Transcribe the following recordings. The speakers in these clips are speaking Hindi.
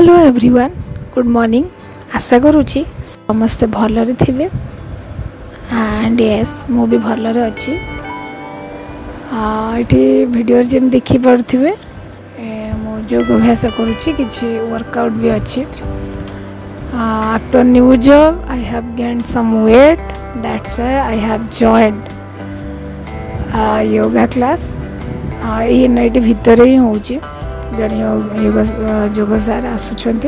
হ্যালো এভরিওয়ান গুড মর্নিং আশা করুছি ସମସ୍ତେ ଭଲରେ ଥିବେ ଆଣ୍ଡ ୟେସ୍ ମୁଁ ବି ଭଲରେ ଅଛି ଏଠି ଭିଡ଼ିଓରେ ଯେମିତି ଦେଖିପାରୁଥିବେ ମୁଁ ଯୋଗ ଅଭ୍ୟାସ କରୁଛି କିଛି ୱାର୍କଆଉଟ୍ ବି ଅଛି after new job I have gain some weight that's I have join yoga class ଏଇ ଏନ୍ ଆଇ ଟି ଭିତରେ ହିଁ ହେଉଛି जोग सार आसुंट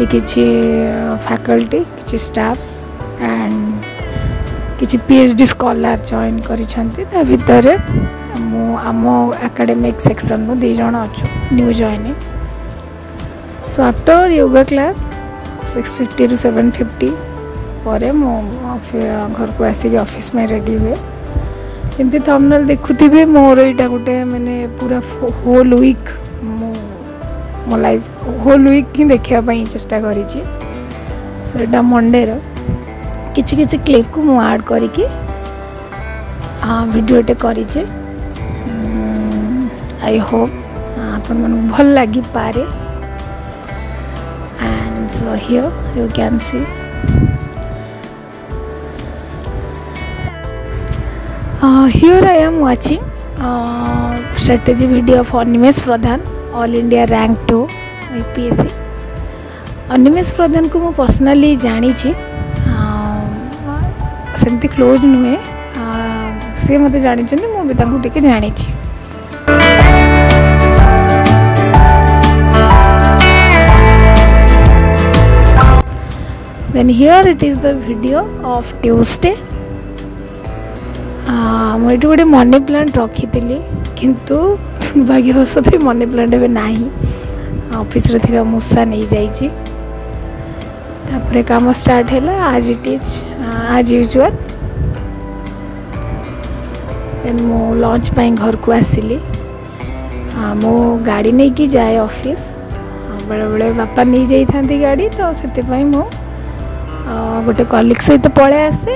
कि फैकल्टी कि स्टाफ एंड कि पीएचडी स्कॉलर जॉइन करा भितर आम एकेडमिक सेक्शन रु दीज अच्छु new join so after yoga class six fifty रू सेवेन फिफ्टी पर मो घर को आसिक अफिस् रेडी हुए एमती थमेल देखु मोर ये गोटे मैंने पूरा होल वीक मो लाइफ होल विक ही देखापी चेस्टा करा मंडेर किसी किसी क्लीप को मुड करीडियोटे करे आई होप आप भल लग पारे and so here you can see here I am watching strategy video for Nimesh Pradhan all India rank two UPSC Animesh Pradhan को मुझे पर्सनाली जाची सेमती क्लोज नुहे सी मत जा मुझे जाणी then here it is the video of Tuesday ମୁଁ ଏଠି ଗୋଟେ ମନି ପ୍ଲାଣ୍ଟ ରଖିଥିଲି କିନ୍ତୁ ଦୁର୍ଭାଗ୍ୟବଶତଃ ମନି ପ୍ଲାଣ୍ଟ ଏବେ ନାହିଁ ଅଫିସରେ ଥିବା ମୂଷା ନେଇଯାଇଛି ତାପରେ କାମ ଷ୍ଟାର୍ଟ ହେଲା as it is as usual ମୁଁ ଲଞ୍ଚ ପାଇଁ ଘରକୁ ଆସିଲି ମୁଁ ଗାଡ଼ି ନେଇକି ଯାଏ ଅଫିସ୍ ବେଳେବେଳେ ବାପା ନେଇଯାଇଥାନ୍ତି ଗାଡ଼ି ତ ସେଥିପାଇଁ ମୁଁ ଗୋଟେ କଲିଗ୍ ସହିତ ପଳାଇ ଆସେ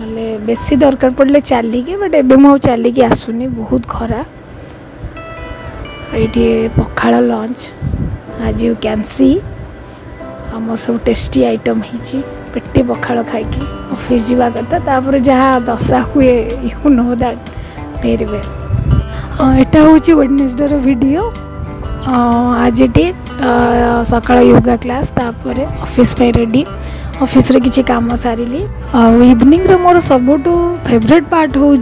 নহলে বেশি দরকার পড়লে চালিকি বাট এবে মু চালিকি আসুনি বহুত খরা এইটি পখাল লঞ্চ আজ ইউ ক্যান সি আমার সব টেস্টি আইটম হয়েছি পেটে পখাল খাইকি অফিস যা কথা তাপরে যা দশা হুয়ে you know that very well এটা হচ্ছে ওয়েডনেসডের ভিডিও आज इट इज सका योगा क्लास तापर अफिस रेडी अफिस किसी कम सारे आवनिंग रोर सब फेवरेट पार्ट हूँ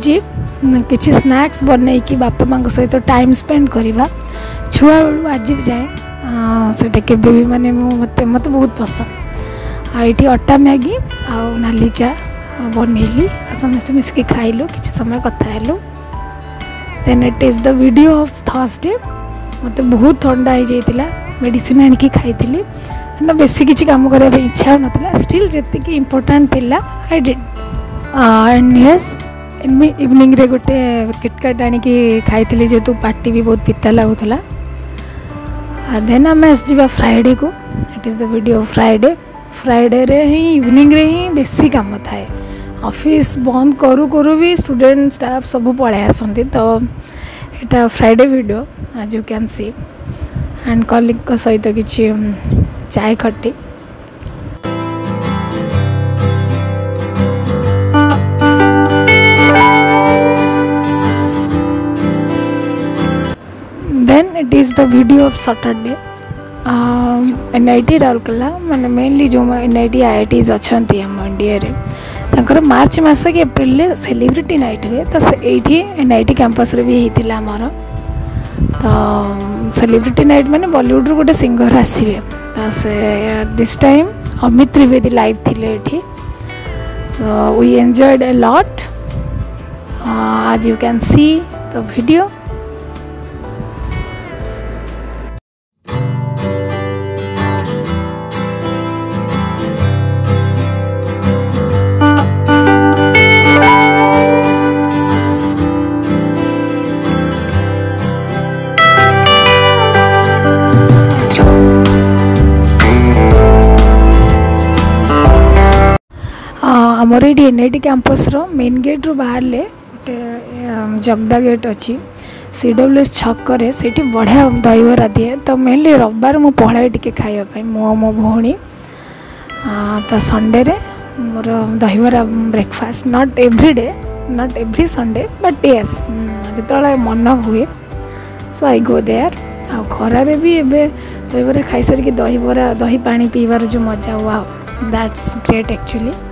कि स्नाक्स बनई बापा सहित टाइम स्पेड करवा छुआ आज जाए सीटा के मानते मत मत बहुत पसंद आई अटा मैगी आली चा बनैली समस्त मिसके खाइल कि समय कथल then it is the video of Thursday मत बहुत ठंडा हो जाइला मेडिसिन आई कहना बेस किसी कम करने इच्छा हो ना स्टिल जी इम्पोर्टाट थी I did and yes evening रे गोटे किटकाट आई जेहतु पार्टी भी बहुत पिता लगुला देन आम आसवा फ्राइडे को it is the video Friday Friday रे इवनिंग रे ही बेसी काम थाए ऑफिस बंद करू करू भी स्टूडेंट स्टाफ सब पलै आसती तो यहाँ फ्राइडे वीडियो आज यू कैन सी एंड कलिंग सहित किसी चाय खट्टी then it is the video of saturday N I T Rourkela ମାନେ ମେନଲି ଯେଉଁ N I T I IITs ଅଛନ୍ତି ଆମ ଇଣ୍ଡିଆରେ ତାଙ୍କର ମାର୍ଚ୍ଚ ମାସ କି ଏପ୍ରିଲରେ ସେଲିବ୍ରିଟି ନାଇଟ୍ ହୁଏ ତ ଏଇଠି ଏନ୍ ଆଇ ଟି କ୍ୟାମ୍ପସ୍ରେ ବି ହେଇଥିଲା ଆମର ତ ସେଲିବ୍ରିଟି ନାଇଟ୍ ମାନେ ବଲିଉଡ଼ରୁ ଗୋଟେ ସିଙ୍ଗର ଆସିବେ ସେ this time Amit Trivedi live ଥିଲେ ଏଠି so we enjoyed a lot as you can see the video आमर N I T campus main gate रू बाहर जगदा गेट अच्छी सी डब्ल्यू एस छक बढ़िया दहबरा दिए तो मेनली रविवार मुझे पढ़ाए टी खाप मो मो भी तो संडे रे मोर dahibara breakfast not every day not every Sunday but yes जो मन हुए सो आई गो देयर आ खरारे भी एवं दहबरा खाई सारिक दहबरा दही पा पीबार जो मजा हुआ दैट्स ग्रेट एक्चुअली